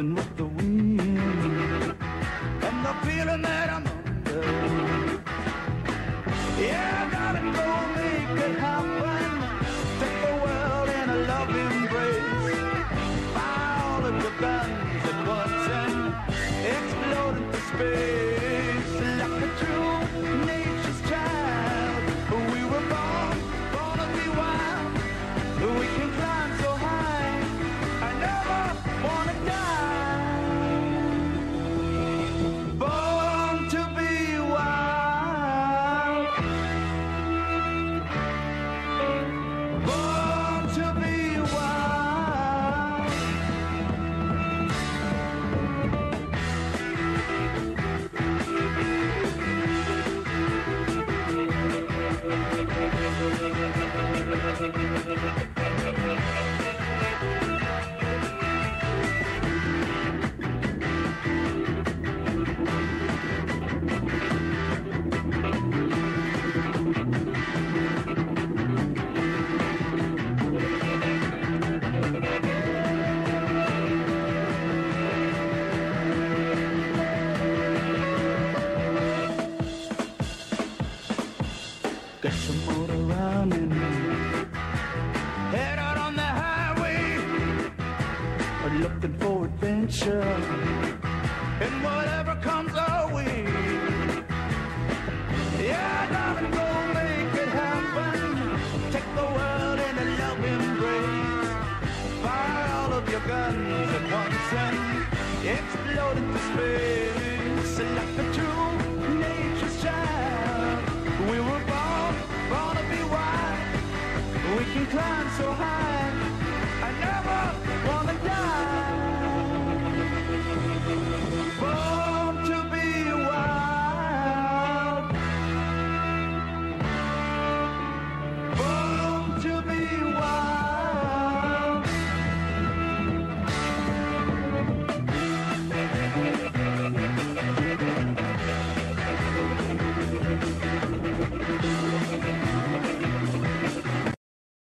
Racing with the wind, Get some motor running. Head out on the highway. Looking for adventure. And whatever comes our way. Yeah, darling, go make it happen. Take the world in a love embrace. Fire all of your guns at once and explode into space like a true nature's